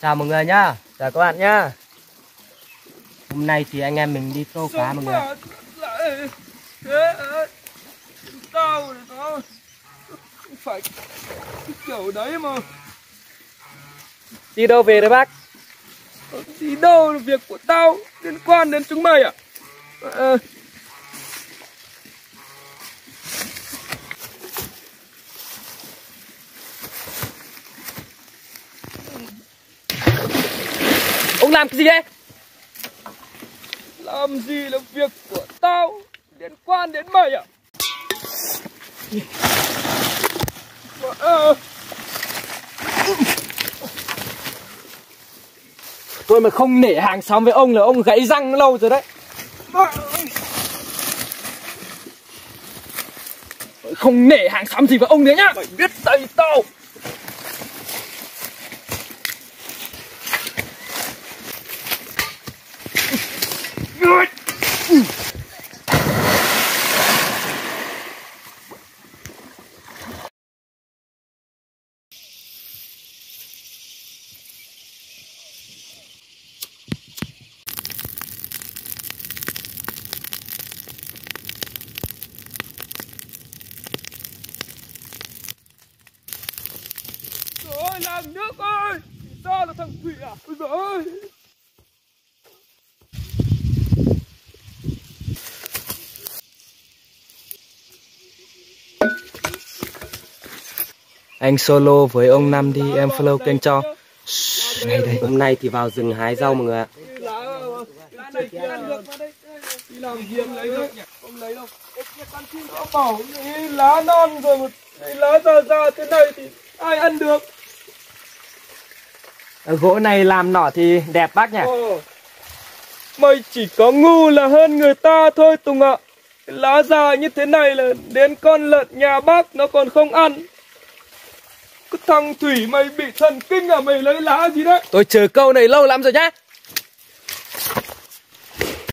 Chào mọi người nhá, chào các bạn nhá. Hôm nay thì anh em mình đi câu cá mọi người tao thì nó phải kiểu đấy mà Đi đâu về đấy bác? đi đâu là việc của tao? Liên quan đến chúng mày à? À Ông làm cái gì đấy? làm gì là việc của tao? Liên quan đến mày à? Ờ, Tôi mà không nể hàng xóm với ông là ông gãy răng lâu rồi đấy. Mà, Không nể hàng xóm gì với ông nữa nhá. Mày biết tay tao ơi, làng nước ơi! Sao là thằng Thủy à? Ôi giời ơi! Anh solo với ông Năm đi em follow kênh cho Này đây Hôm nay thì vào rừng hái rau mọi người ạ Cái lá, lá này kia ăn được vào đây. Đi làm gì em lấy được nhỉ? Không lấy đâu. Cái kia con chim có bảo cái lá non rồi một cái lá già già thế này thì ai ăn được? Ở Gỗ này làm nỏ thì đẹp bác nhỉ Ờ. Mày chỉ có ngu là hơn người ta thôi Tùng ạ. Cái lá già như thế này là đến con lợn nhà bác nó còn không ăn. Cái thằng Thủy mày bị thần kinh à mày lấy lá gì đấy? Tôi chờ câu này lâu lắm rồi nhá